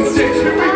Six,